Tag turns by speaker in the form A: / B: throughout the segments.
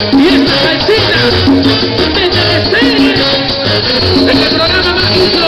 A: Y esta en el programa.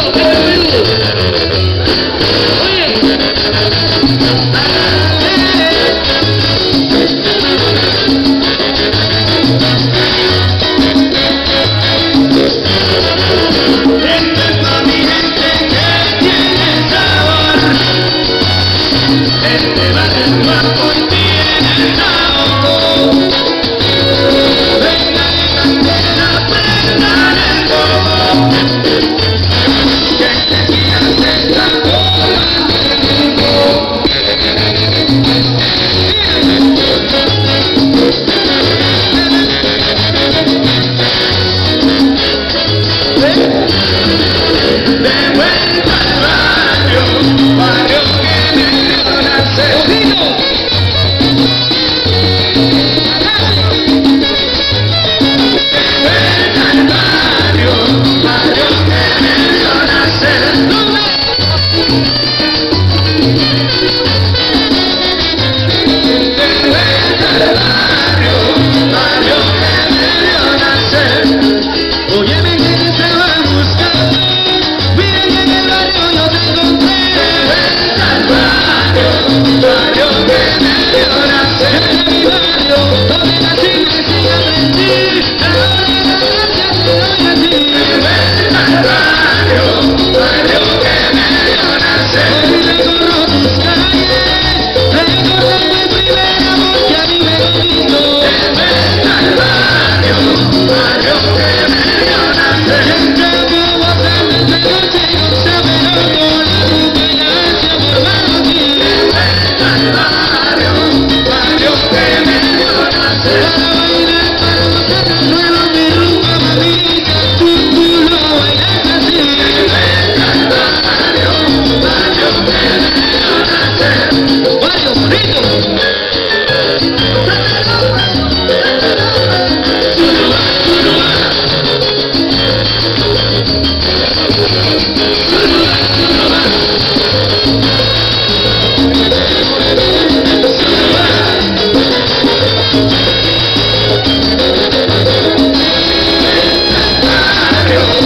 A: Thank you.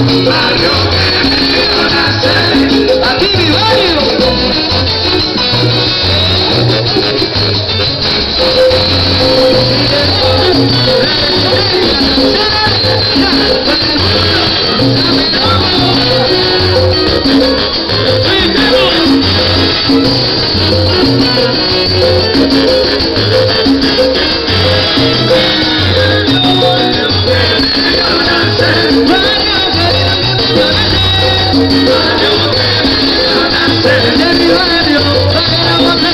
A: Bye. Everybody,